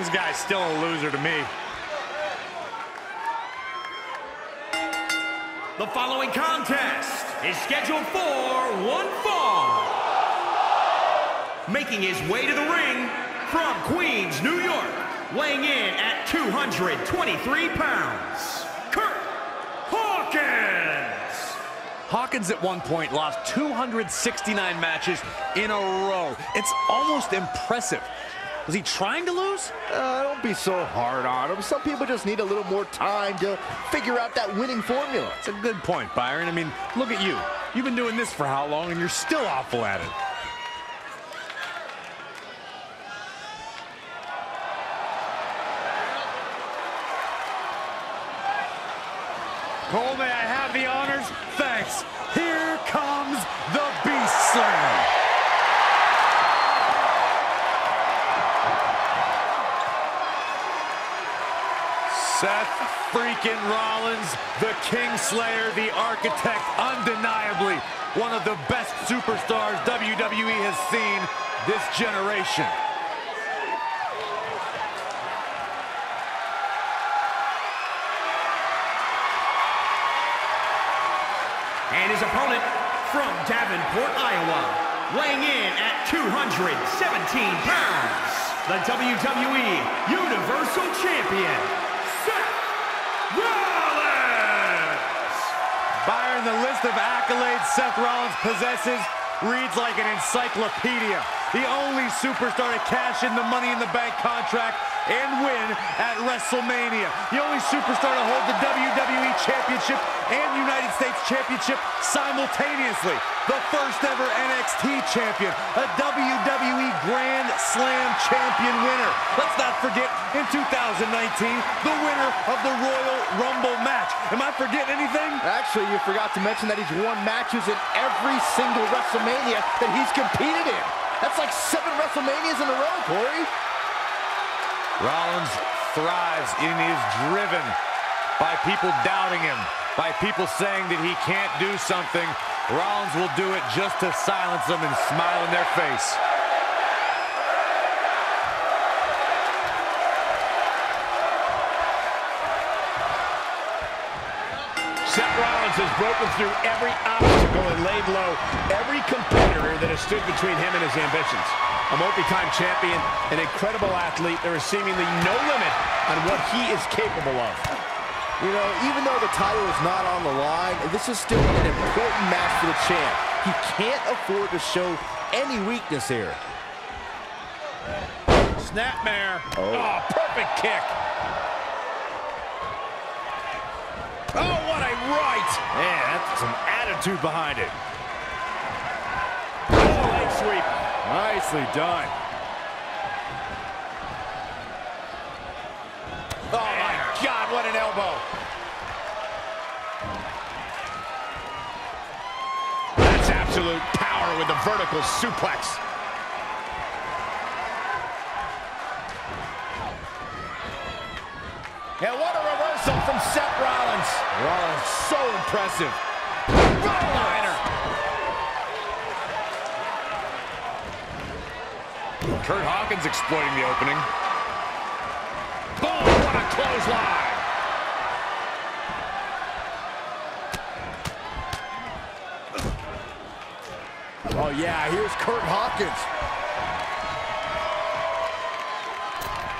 This guy's still a loser to me. The following contest is scheduled for one fall. Making his way to the ring from Queens, New York, weighing in at 223 pounds, Curt Hawkins. Hawkins at one point lost 269 matches in a row. It's almost impressive. Was he trying to lose? Uh, don't be so hard on him. Some people just need a little more time to figure out that winning formula. It's a good point, Byron. I mean, look at you. You've been doing this for how long, and you're still awful at it. Cole, may I have the honors? Thanks. Here comes the Beastslayer. Seth freaking Rollins, the Kingslayer, the Architect, undeniably one of the best superstars WWE has seen this generation. And his opponent from Davenport, Iowa, weighing in at 217 pounds, the WWE Universal Champion, Rollins! Byron, the list of accolades Seth Rollins possesses reads like an encyclopedia. The only superstar to cash in the Money in the Bank contract and win at WrestleMania. The only superstar to hold the WWE Championship and United States Championship simultaneously. The first ever NXT champion, a WWE Grand Slam champion winner. Let's not forget, in 2019, the winner of the Royal Rumble match. Am I forgetting anything? Actually, you forgot to mention that he's won matches in every single WrestleMania that he's competed in. That's like seven WrestleManias in a row, Corey. Rollins thrives and is driven by people doubting him, by people saying that he can't do something. Rollins will do it just to silence them and smile in their face. Seth Rollins has broken through every obstacle and laid low every competitor that has stood between him and his ambitions. A multi-time champion, an incredible athlete, there is seemingly no limit on what he is capable of. You know, even though the title is not on the line, this is still an important match for the champ. He can't afford to show any weakness here. Snapmare. Oh, oh perfect kick. Oh, what a right. Man, that's some attitude behind it. Oh, leg sweep. Nicely done. Oh, my God, what an elbow. That's absolute power with the vertical suplex. And what a reversal from Seth Rollins. Rollins, so impressive. Liner. Curt Hawkins exploiting the opening. Boom, what a clothesline. Oh, yeah, here's Curt Hawkins.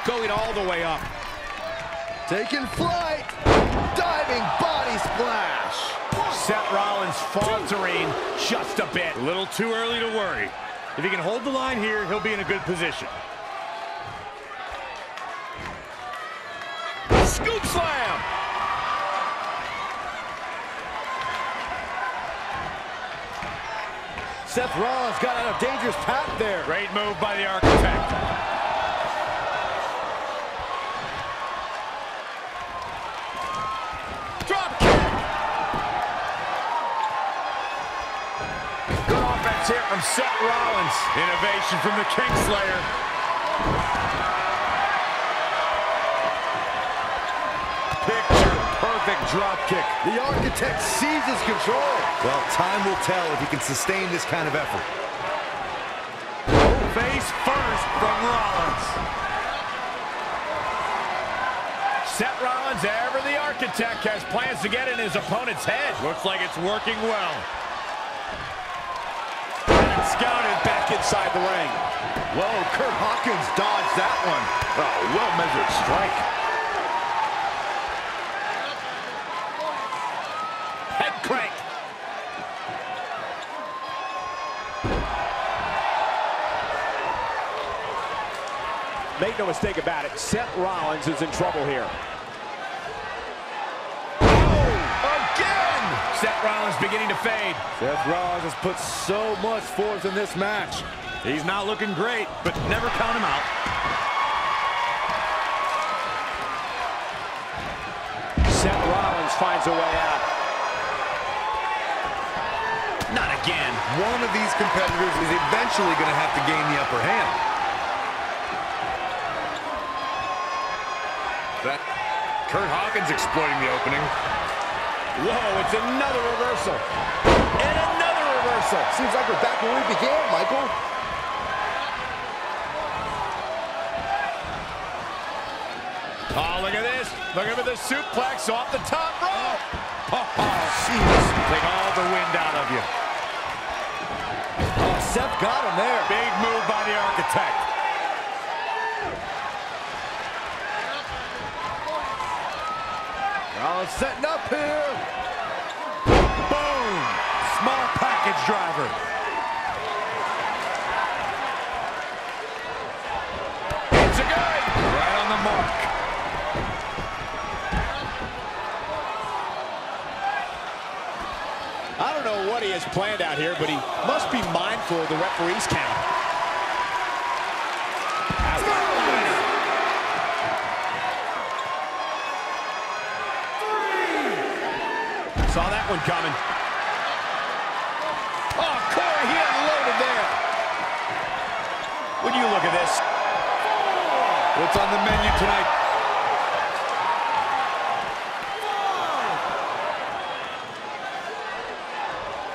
Going all the way up. Taking flight. Diving body splash. Seth Rollins faltering just a bit. A little too early to worry. If he can hold the line here, he'll be in a good position. Scoop slam. Seth Rollins got on a dangerous path there. Great move by the Architect. Offense here from Seth Rollins. Innovation from the Kingslayer. Picture perfect drop kick. The Architect seizes control. Well, time will tell if he can sustain this kind of effort. Face first from Rollins. Seth Rollins, ever the architect, has plans to get in his opponent's head. Looks like it's working well. And back inside the ring. Whoa, Curt Hawkins dodged that one. Oh, well-measured strike. Head crank. Make no mistake about it, Seth Rollins is in trouble here. Again! Seth Rollins beginning to fade. Seth Rollins has put so much forth in this match. He's not looking great, but never count him out. Seth Rollins finds a way out. Not again. One of these competitors is eventually going to have to gain the upper hand. That Curt Hawkins exploiting the opening. Whoa, it's another reversal. And another reversal. Seems like we're back where we began, Michael. Oh, look at this. Look at the suplex off the top rope. Oh, oh jeez. Take all the wind out of you. Oh, Seth got him there. Big move by the architect. Rollins setting up here. Boom! Small package driver. It's a good. Right on the mark. I don't know what he has planned out here, but he must be mindful of the referee's count. Saw that one coming. Oh, Corey, he unloaded there. When you look at this, What's on the menu tonight?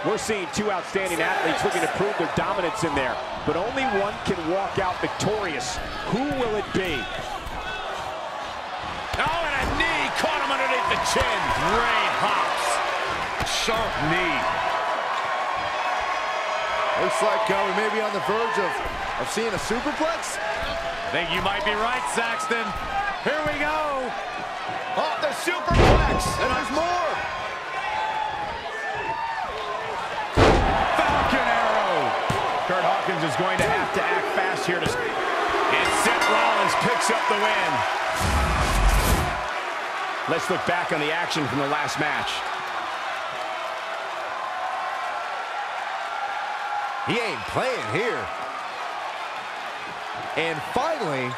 We're seeing two outstanding athletes looking to prove their dominance in there, but only one can walk out victorious. Who will it be? oh, and a knee caught him underneath the chin. Great hops. Sharp knee. Looks like uh, we may be on the verge of, of seeing a superplex. I think you might be right, Saxton. Here we go. Oh, the superplex. And there's more. Falcon arrow. Curt Hawkins is going to have to act fast here to... And Seth Rollins picks up the win. Let's look back on the action from the last match. He ain't playing here. And finally,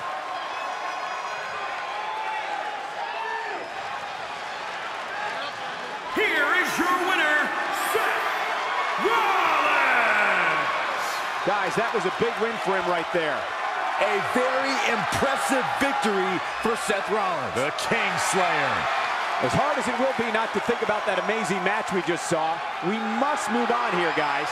Here is your winner, Seth Rollins! Guys, that was a big win for him right there. a very impressive victory for Seth Rollins. The King Slayer. As hard as it will be not to think about that amazing match we just saw, we must move on here, guys.